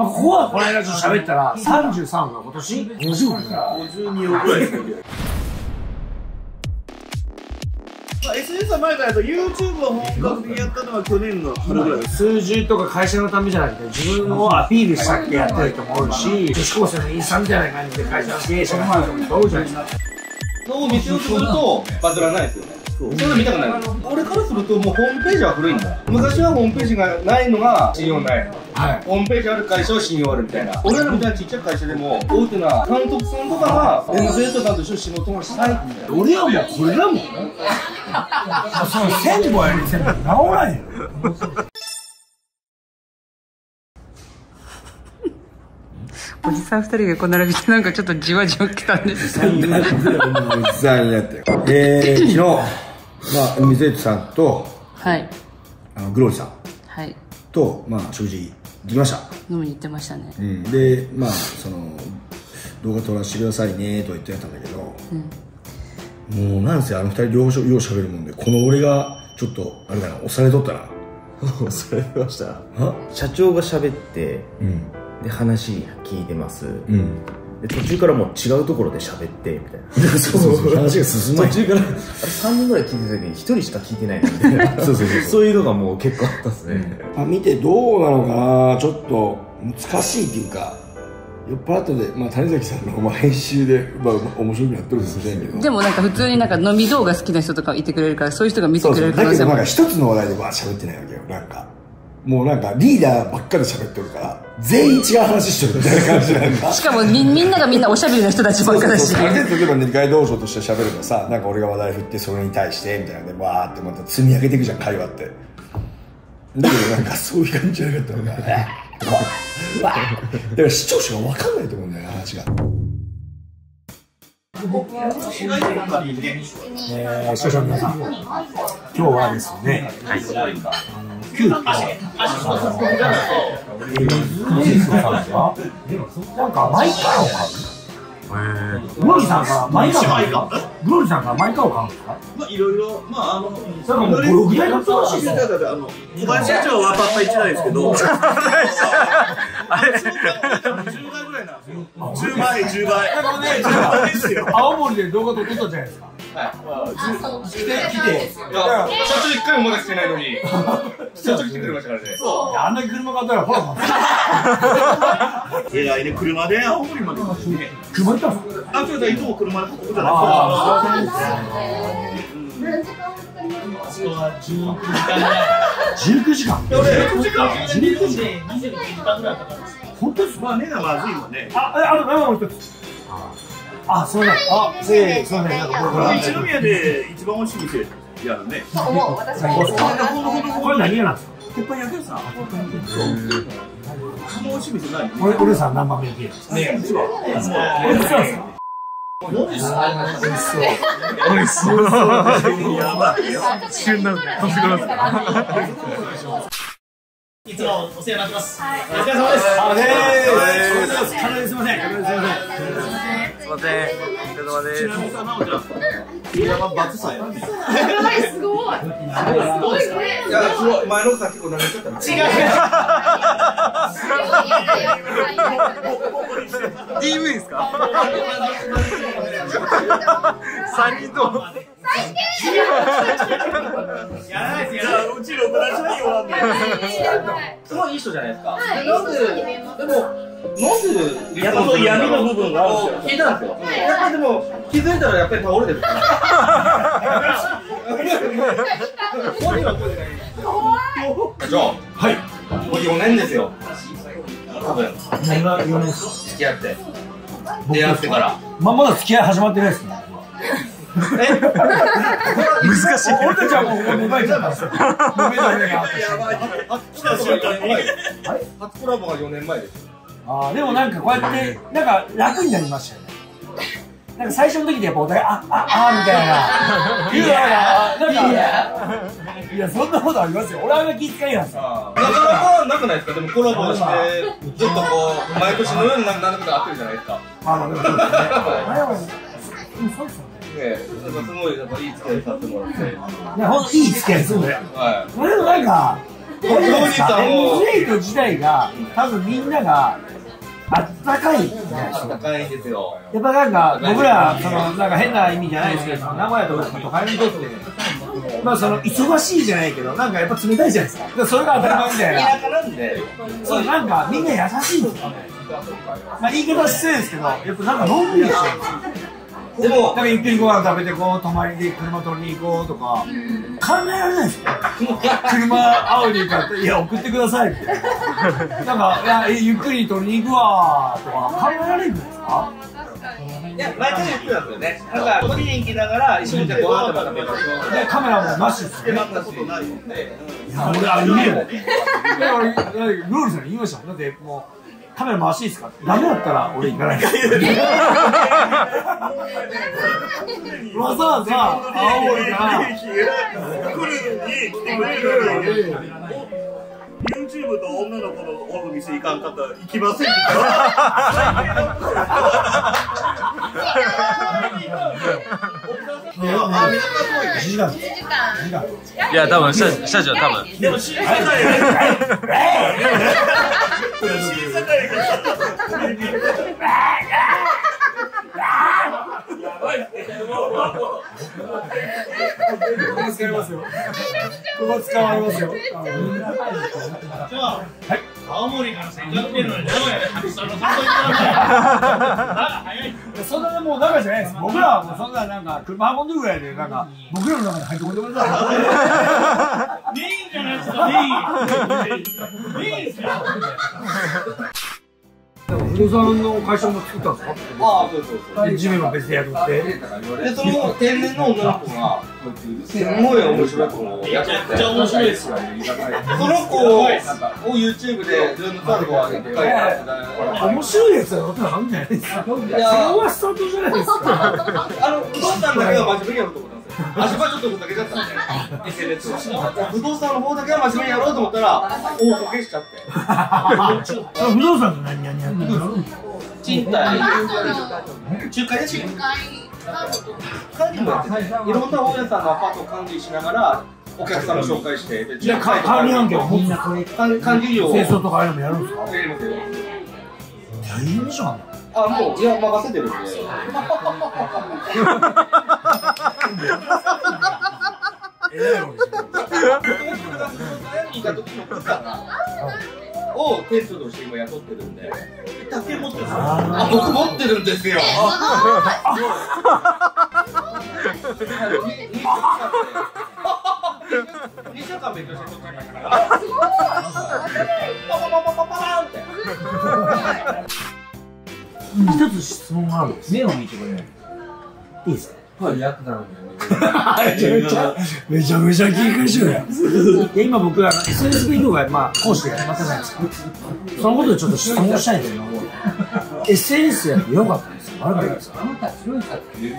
まあ、ここはこの間ちょっと喋ったら、33が今年50億だから。52億ぐらい。ですよまあ、SNS は前からやと YouTube を本格的にやったのは去年の春ぐらいです。数字とか会社のためじゃなくて自分をアピールしたくてやってる人もおるし女子高生のインスタみたいな感じで会社の経営者がやってる人も多いじゃないですか。そう見せようとするとバズらないですよねそう。いうの見たくない。俺からするともうホームページは古いんだ昔はホームページがないのが信用ない。はい。ホームページある会社は信用ある。みたいな俺らみたいなちっちゃい会社でも大きな監督さんとかが M 生徒さんと一緒に仕事をしたいみたいな俺はもうこれだもん。その千歩やり千歩治らへんよおじさん二人がこんな並びしてなんかちょっとじわじわ来たんですよね。残やって。よえー、昨日まあ海ゼイトさんとはい。あのグローリーさん。はい。とまあ食事できました。飲みに行ってましたね。うん、でまあその動画撮らせてくださいねとは言ってたんだけど、もうなんせあの二人両方ようしゃべるもんでこの俺がちょっとあれかな押されとったな。それました。あ社長が喋ってうん。で話聞いてます、うんで途中からもう違うところで喋ってみたいな。そうそうそう。話が進まない。途中から。あれ3人ぐらい聞いてた時に1人しか聞いてないなみたいなそうそうそう。そういうのがもう結構あったっすね、まあ、見てどうなのかなちょっと難しいっていうか酔っ払ったで、まあ、谷崎さんの、まあ、編集で、まあ、面白くやってるかもしれんけど。でもなんか普通になんか飲み動画好きな人とかいてくれるからそういう人が見てそうそうくれる可能性も。だけどなんか一つの話題でわー喋ってないわけよ。なんかもうなんかリーダーばっかり喋ってるから全員違う話してるみたいな感じなんだ。しかもみみんながみんなおしゃべりな人たちばっかだし。そうそう。そうで例えば二階道場として喋るとさなんか俺が話題振ってそれに対してみたいなのでわーってまた積み上げていくじゃん会話って。だけどなんかそういう感じじゃなかったのがわーわーだから視聴者が分かんないと思うんだよね話が。えー、視聴者の皆さん、今日はですね、はい、あの急遽、あの、えー、ジンスさんが、なんかマイカー。を買うグローリーさんからマイカーを買う？グローリーさんからマイカーを買うんですか？まあいろいろまああのそれかもうブログ代が正しいですあの小林社長はたった1台ですけど。あれ10倍ぐらいなんですよ。10倍10倍なんかね、10倍ですよ。青森で動画撮ってたじゃないですか。来て来て。いや社長一回もまだ来てないのに。社長来てくれましたからねいやあんだけ車買ったら、ほら、えらいね車で。青森まで。行ってね車行ったんですかあ今日いつも車で運ぶじゃないですか19時間。6時間19時間。本当ですかまあ目がまずいもんねあ、えあと生もう一つ。あ、すみません。あ、せー、す。みません。なんか僕ら。一宮で一番美味しい店やるね。これ何屋なんですか？鉄板焼き屋さんその美味しい店ない？俺、俺さん何番目に消えたんですか？ね実はえ、そう。なんですかいつもお世話になってますません。お疲れ様です。ちなみにさなおちゃん飯山バツさんやねすごい。すごい。ね。い。やすごい。前のさ結構投げちゃったな違う。DV ですか三人ともやらない。ですやらない。うち六大社員はねすごい。い。い。人じゃない。ですかはい。なんででもなんでやっぱそう闇の部分があるんですよ。聞いたんですよやっぱでも気づいたらやっぱり倒れてる。からじゃあはい。もう4年ですよ。多分。何が4年付き合って。出会ってから。ま、まだ付き合い始まってないですね。難しい。俺たちはもうここに奪いちゃ初コラボが4年前ですあーでもなんかこうやって、なんか楽になりましたよね。なんか最初の時でやっぱお互い、あ、あ、あ、みたいな。いやなんか、いや、そんなことありますよ。俺はあんま気遣いなんですよ。なかなかなくないですか？でもコラボしてずっとこう毎年のように何だか会ってるじゃないですかあの、でもそうですよね。ねなんかすごいやっぱいい付き合いさせてもらっていや、ほんといい付き合いするんだよ。はそれでもなんか、さんも M8 自体が多分みんながあったかい。じゃないですか高いんですよ。やっぱなんか僕らそのなんか変な意味じゃないですけど名古屋とか都会にとってまあその忙しいじゃないけどなんかやっぱ冷たいじゃないですか。それが当たり前みたいな。田舎なんで。そうなんかみんな優しいんですよね。まあ言い方失礼ですけどやっぱなんかのんびりしてるんですよでもなんかゆっくりご飯食べてこう泊まりで車取りに行こうとか。考えられないですよ。車青に行からいや送ってくださいって。なんかいやえゆっくり取りに行くわとか考えられるんですか？いや毎回言ってたんですよね。なんか取りに行きながら一緒にご飯とか食べましょうでカメラもなしですよね。なったことないもんで。いや俺あれ見えよだからローリさんに言いましたもん。だってもうカメラ回していいですか？ダメだったら俺行かない。わざわざ青森から来るのに。来てくれるのに YouTube と女の子のお店行かんかったら行きませんいや、多分社社長、多分。でも新世界ここ使いますよここ使われますよ青森からせっかく来てるのに名古屋でたくさんの散歩行った早い。そんなもう中じゃない。です僕らはもうそんななんか車運んでるぐらい。でなんか僕らの中に入ってこんでください。メインじゃない。ですかメインメインですよ不動産の会社も作ったんですか？ああそうそうそう。で地面も別で雇って。でその天然の女の子がすごい面白い子をやっててめっちゃ面白いですよ。その子を YouTube でルームカードを上げて面白いやつがことなんじゃないですかそれはスタートじゃないですか。あの不動産だけは真面目にやろうと？足場ちょっとふざけちゃったんで。SNS は不動産の方だけは真面目にやろうと思ったら大こけしちゃって。不動産って何々やってるの賃貸仲介ですよ管理もやってていろんな大家さんのアパートを管理しながらお客さんを紹介して管理案件みんなこれ管管理料を清掃とかああいうのもやるん。ですかやりますよ大変でしょあもういや任せてるんで の部下を店長として今雇ってるんで竹持ってるあ僕持ってるんですよ2週間勉強して取っちゃいましたからパパパパパパーンって一つ質問があるんです目を見てくれないいいですかはい、やってたのめちゃめちゃ、めちゃめちゃ警戒しろよ。で、今僕、あの、SSB 動画、まあ、講師でやりますじゃないですか。そのことでちょっと質問したいんだけど、SNS やってよかったんですよ悪かったんですよ。あなた、白いかって言う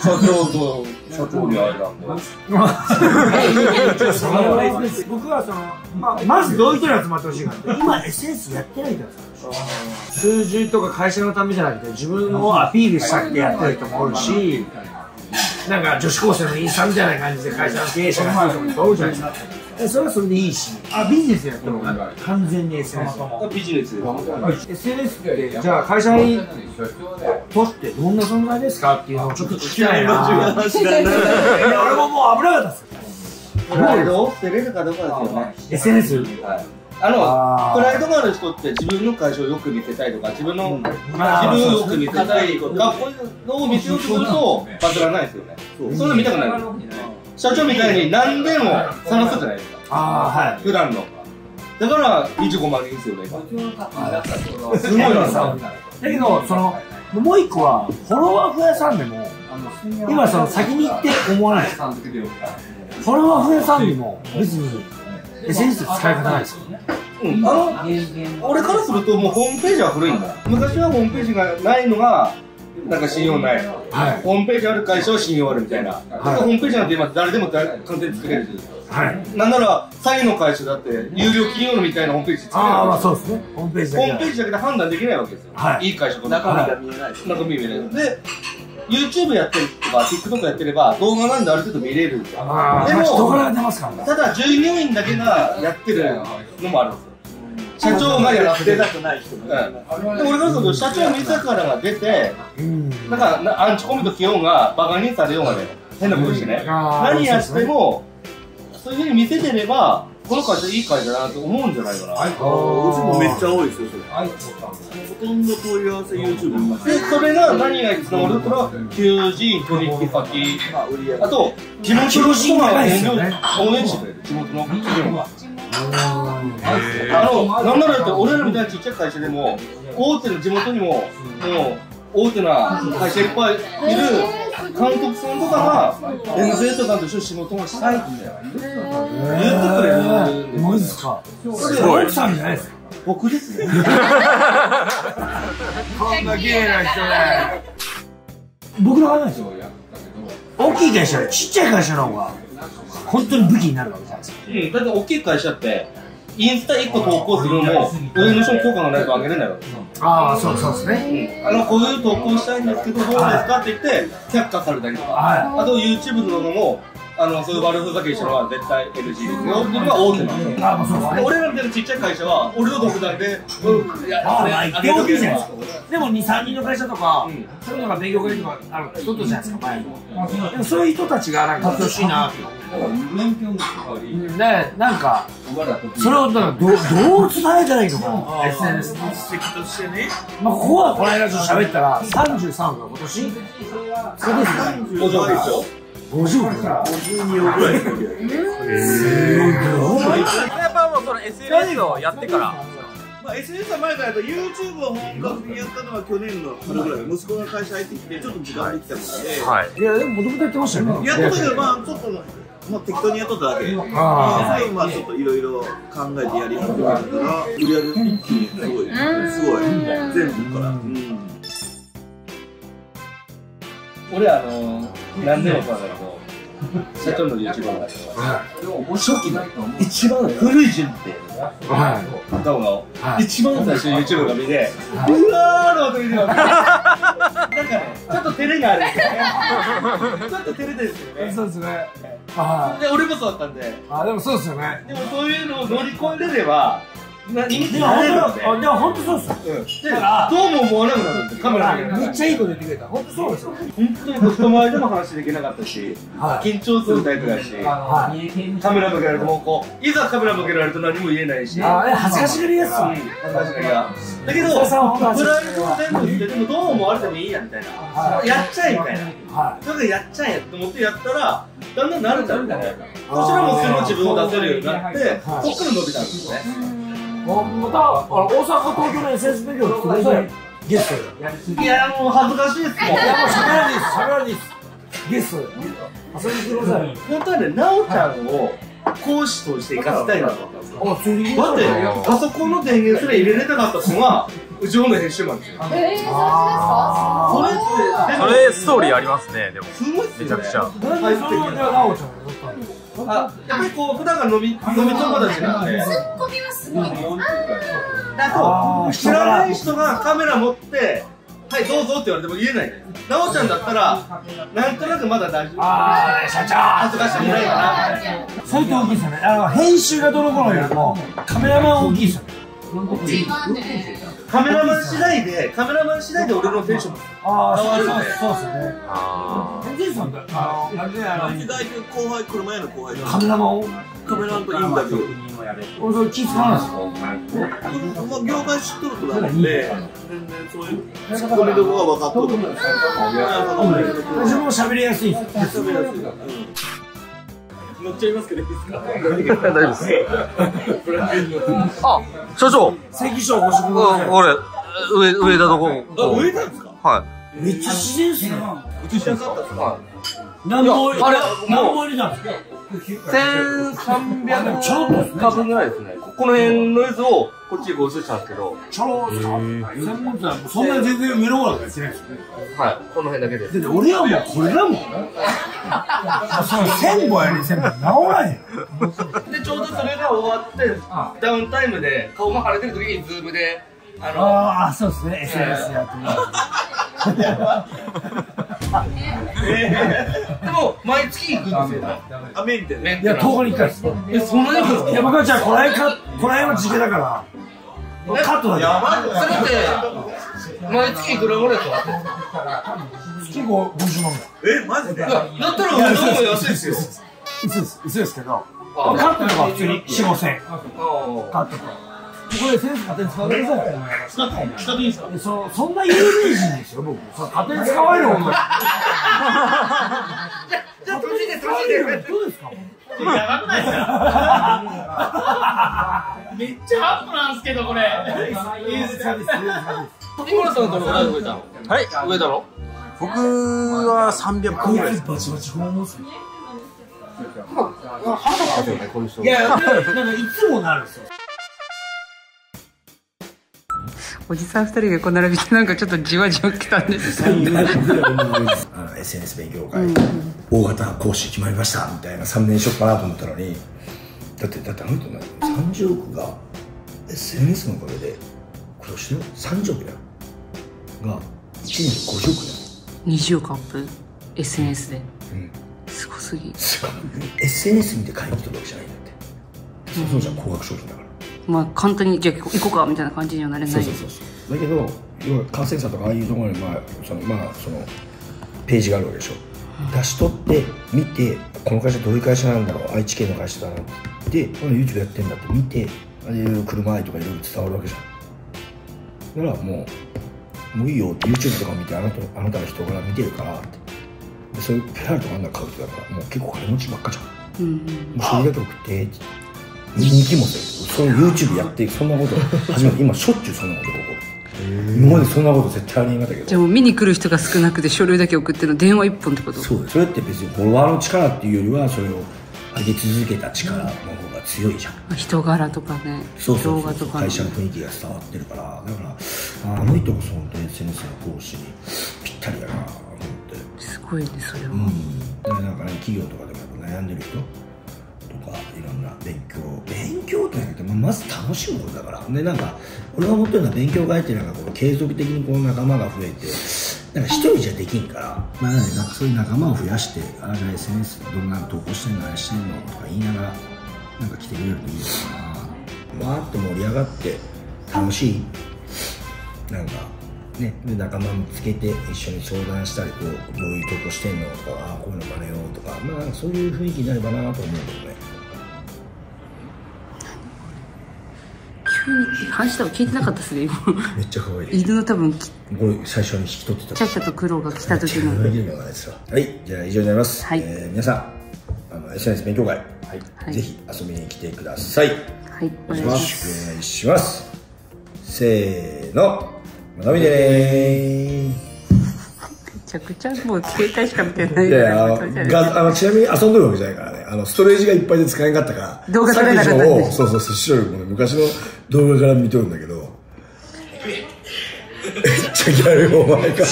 社長と社長に会えたんで僕はその、まあ、まずどういう人に集まってほしいかって今 SNS やってない人なんですよ数字とか会社のためじゃなくて自分をアピールしたくてやってる人もおるしなんか女子高生のインスタみたいな感じで会社の経営者がやってる人もおるじゃないですか。でそれはそれでいいし。あビジネスやっても完全に SNS ビジネスで SNS ってじゃあ会社にとってどんな存在ですかっていうのをちょっと聞きたいな。いや俺ももう危なかったですかどうかですよね SNS? はいあのプライドがある人って自分の会社をよく見せたいとか自分の、自まあ分をよく見せたいかっこいいのを見せようとするとバズらないですよね。そんな見たくない社長みたいに何でも探すじゃないですか。ああはい。普段の。だから25万人ですよね今。すごいな。さだけどそのもう一個はフォロワー増やさんでも今その先に行って思わない。ですかフォロワー増やさんでも別に SNS 使い方ないですよねうん。あの俺からするともうホームページは古いんだ。昔はホームページがないのがなんか信用ない、はい。ホームページある会社は信用あるみたいな、だからホームページなんて今誰でも誰簡単に作れる。しはい。なんなら詐欺の会社だって有料企業みたいなホームページ作れる。ああまあそうですね。ホームページだけホームページだけで判断できないわけですよ、はい。いい会社か中身が見えない。中身見えないで YouTube やってるとか TikTok やってれば動画なんである程度見れる。んでもま。ただ従業員だけがやってるのもあるんです。よ社長がやらせて。出たくない人うん、で俺からすると社長自らが出てなんかなアンチコメント起用がバカにされようがね変なことしてね、何やってもそういうふうに見せてればこの会社いい会社だなと思うんじゃないかな、うちもめっちゃ多いですよそれ。ほとんど問い合わせ YouTube でそれが何がつながるってのは求人取引先。あと地元の人が応援してくれる。地元の企業があのなんならだって俺らみたいなちっちゃい会社でも大手の地元にももう大手な会社いっぱいいる監督さんとかが MZ さんと一緒に仕事をしたいって言ってくれるマジですか？すごい。奥さんじゃないですか。僕ですねこんな綺麗な人ね。僕の話ですよ。大きい会社よりちっちゃい会社の方が、本当に武器になるわけじゃないですか。うん、だって大きい会社ってインスタ1個投稿するのも上の人の許可がないと上げれないわけですよああ、そうそうですね。あのこういう投稿したいんですけどどうですかって言って却下されたりとか、はあと YouTube の動画もあのそういう悪ふざけしたのは絶対 NG ですよっていうのが大手なんでああ、そうですね。俺らみたいなちっちゃい会社は俺の独断で、うん、いやまあ、大きいじゃないですか。でも2、3人の会社とか、うんそういうのが勉強会とかある人とじゃないですか、前に。でもそういう人たちがなんか活動しいなって。ね、なんか、それをなんかどうどう伝えたらいいのかな、SNS で。実績としてねまあ、ここはこの間ちょっと喋ったら、33が今年、そうですね。お上手ですよ50か。52億ぐらいですよやっぱもうその SNS をやってから。まあ、SNS は前からやった YouTube を本格的にやったのは去年の春ぐらい息子が会社入ってきてちょっと時間できたので、はい。いや、でももともとやってましたよね。やってたけどまあちょっとまあ、適当にやっとっただけ。あでまあちょっといろいろ考えてやり始めたら売り上げ一気にすごいすごい全部から。うん。俺あの何でもそうだけど社長の YouTube なんだけど初期の一番古い順っては動画を。はい。一番最初 YouTube が見てうわーの音見てるわけ。なんかねちょっと照れがあるんですよね。ちょっと照れてるんですよい。ね。そうですね。はで俺もそうだったんで。い。あ、でもそうですよね。でもそういうのを乗り越えれればな人気でも本当、そうですよ。うん。でどうも思わなくなるんですよカメラめっちゃいいこと言ってくれた。本当そうですよ。本当に人前でも話できなかったし、はい。緊張するタイプだし、はい。カメラ向けられてもこういざカメラ向けられると何も言えないし、恥ずかしがりやすい。うん。恥ずかしがだけど、プライドを全部捨ててもどう思われてもいいやみたいな、はい。やっちゃえみたいな、はだからやっちゃえと思ってやったら、だんだん慣れちゃうんで、そしたらもう素の自分を出せるようになって、そっから伸びたんですね。また、あの大阪、東京の SS 勉強来てください。ゲストで。いや、もう恥ずかしいですもん。いや、もう喋らないです。喋らないです。ゲストで。遊びに来てください。本当はね、なおちゃんを講師として生かしたいなと思ったんですよ。だって、パソコンの電源すら入れれなかったのが、うちの編集マンですよ。えー、それですそれって、でもそれストーリーありますねでもすごいっすよね。めちゃくちゃなんでそれをじゃあ、なおちゃんったんですかあ、やっぱりこう、普段が飲み、飲み友達なんで、かツッコミはすごいね。だと、知らない人がカメラ持って、はい、どうぞって言われても言えない。なおちゃんだったら、なんとなくまだ大丈夫。あー、社長恥ずかしくないかな。そういうと大きいですよね。あの、編集がどの頃よりも、カメラマン大きいですよね。カメラマン次第で、カメラマン次第で俺のテンションもあ変わるんで。そうですね。あジェイさんだ、あの、あれね、あの、大体後輩車屋の後輩カメラマンを、カメラマンとインタビュー俺それ気使わないですよ。まあ、業界知っとるとなんで、全然そういうツッコミどこが分かっとるとか、自分も喋りやすいですよ。喋りやすいから。乗っちゃいますけどいいですか？大丈夫ですあ社長。関所ご職場うん俺上上田の方。あ、植えたんですか？はめっちゃ自然っすね。映しなかったですか？何本入れあれ何本入れたんですか？い1300。株ぐらいですね。この辺のやつをこっちにこう移したんですけど。ちょろっとそんなに全然上の方なんかやってないですね。はいこの辺だけですだって俺はもうこれだもん。その千本やり千本治らへん。で、ちょうどそれが終わって、ダウンタイムで顔が腫れてる時にズームで、あの、ああ、そうですね。SNS やってる。でも毎月行くんですよ。あメンテね。いや、10日に1回です。えそんなにいや、僕はじゃあ、この辺か、この辺は地毛だから、カットだけ。かそれって毎月いくらぐらいですか月5 50万ぐらい。えマジで？だったらうどんも安いですよ。薄です、薄ですけど、カットとか普通に4、5千。円。カットとか。これセンス勝手に使ってください。使って使っていいですか？そそんな有名人ですよ、僕。そ勝手に使われる女。じゃあ閉じて閉じてどうですかやばくないですか？めっちゃアップなんですけどこれさんい上だろ僕は300個ぐらいですバチバチ訪問する。腹立つよねいや、なんかいつもなるんですよ。おじさん二人がこう並びてなんかちょっとじわじわ来たんですあの SNS 勉強会、大型講師決まりましたみたいな3年しよっかなと思ったのにだってだってあの人ね30億が SNS のおかげで今年の30億だよが1年で50億だよ20億アップ SNS でうん。すごすぎすごい SNS 見て買いに来てるわけじゃないん。だってそうそうじゃん。高額商品だからまあ簡単にじゃあ行こうかみたいな感じにはなれない。そうそうそう。そうだけど要は感染者とかああいうところにまあそのまあそのページがあるわけでしょ。出し取って見てこの会社どういう会社なんだろう愛知県の会社だなでこの YouTube やってんだって見てああいう車愛とかいろいろ伝わるわけじゃん。だからもうもういいよって YouTube とか見てあなたあなたの人柄見てるからってでそういうフェラーリとかあんな買う人だからもう結構金持ちばっかじゃん。うんうん。もうそれだけ送ってって人気もする。その YouTube やってそんなこと。始めて今しょっちゅうそんなことこる。今までそんなこと絶対ありえなかったけど。じゃあもう見に来る人が少なくて書類だけ送っての電話一本ってこと？そうそれって別にフォロワーの力っていうよりはそれを上げ続けた力の方が強いじゃん。人柄とかねそうそう動画とかのそう会社の雰囲気が伝わってるから。だからああの人こそ本当に SNS の講師にぴったりだなと思って。すごいねそれは、うん、だからなんかね企業とかでも悩んでる人いろんな勉強勉強ってなくて、ま、ず楽しむことだから。でなんか俺が思ってるのは勉強会っていうのがこう継続的にこう仲間が増えてなんか一人じゃできんから、まあ、なんかそういう仲間を増やしてあじゃあ SNS どんな投稿してんのあれしてんのとか言いながらなんか来てくれるといいのかなわーっと盛り上がって楽しい。なんかね、で仲間見つけて一緒に相談したりこうどういう投稿してんのとかあこういうの真似ようとかまあそういう雰囲気になればなと思うけどね。急に。話多分聞いてなかったですね今。めっちゃ可愛い。犬の多分きこれ最初に引き取ってた。チャッチャと黒が来た時の。はいじゃあ以上になります、はい。えー皆さんあの SNS 勉強会、はい。ぜひ遊びに来てください。よはい。お願いろします。しくお願いします。せーの。また見てねめちゃくちゃもう携帯しか見てないいやあのがあのちなみに遊んでるわけじゃないからね。あのストレージがいっぱいで使えんかったから。動画撮れなかったそうそうそうしよるもね昔の動画から見とるんだけどめっちゃギャルお前か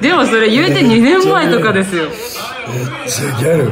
でもそれ言うて2年前とかですよめっちゃギャル